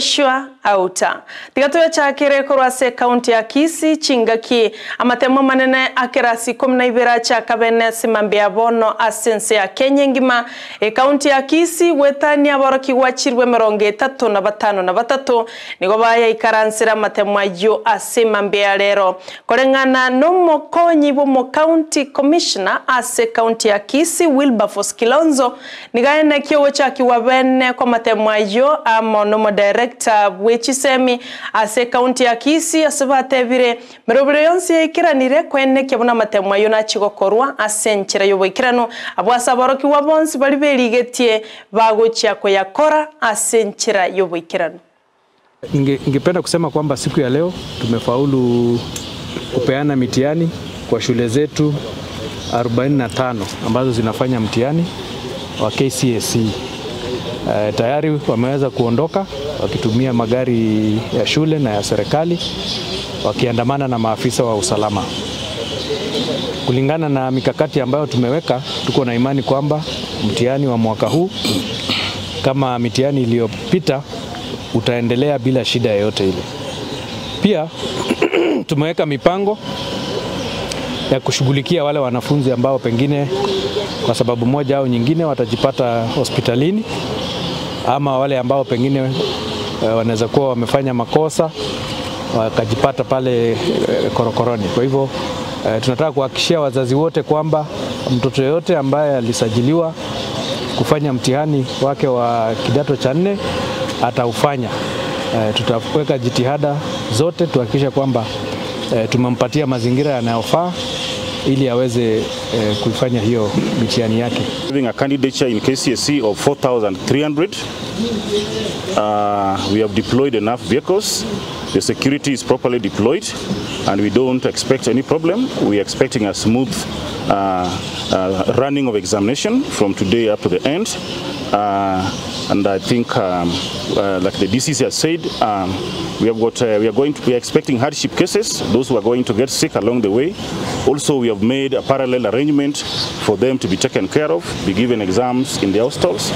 Joshua Auta. Tigatuya chakire korwase kaunti ya kisi chingaki. Amatemo manene akirasi ikumi na ibere chakabene simambia bono asense ya Kenya ngima. E kaunti ya kisi gwetania aboroki gwachirwe mirongo etatu na batano na batatu. Nigo bayaikaransira amatemo ayo ase mambia rero koreng'ana n'omokonyi b'omo county commissioner ase kaunti ya kisi Wilberforce Kilonzo nigaenekio kiogo chakiwa bene kwa matemo ayo amo nomo director wechisemi ase kaunti ya kisi ase batebire mirobire yonse yaikiranire kwene kiabona matemo ayo nachigokorwa ase enchera y'oboikirano abo ase aborokiwa bonsi bari berigetie bagochia koyakora ase enchera y'oboikirano Ninge- Ningependa kusema kwamba siku ya leo tumefaulu kupeana mitihani kwa shule zetu 45 ambazo zinafanya mtihani wa KCSE. Uh, tayari wameweza kuondoka wakitumia magari ya shule na ya serikali wakiandamana na maafisa wa usalama. Kulingana na mikakati ambayo tumeweka, tuko na imani kwamba mtihani wa mwaka huu kama mitihani iliyopita utaendelea bila shida yoyote ile. Pia tumeweka mipango ya kushughulikia wale wanafunzi ambao pengine kwa sababu moja au nyingine watajipata hospitalini ama wale ambao pengine wanaweza kuwa wamefanya makosa wakajipata pale eh, korokoroni. Kwa hivyo eh, tunataka kuhakikishia wazazi wote kwamba mtoto yoyote ambaye alisajiliwa kufanya mtihani wake wa kidato cha nne ataufanya. E, tutaweka jitihada zote tuhakikishe kwamba e, tumempatia mazingira yanayofaa ili aweze eh, kuifanya hiyo mitihani yake. having a candidature in KCSE of 4,300. Uh, we have deployed enough vehicles. The security is properly deployed and we don't expect any problem. We are expecting a smooth uh, uh, running of examination from today up to the end. Uh, and I think, um, uh, like the DCC has said, um, we have got, uh, we are going to be expecting hardship cases, those who are going to get sick along the way. Also, we have made a parallel arrangement for them to be taken care of, be given exams in the hostels.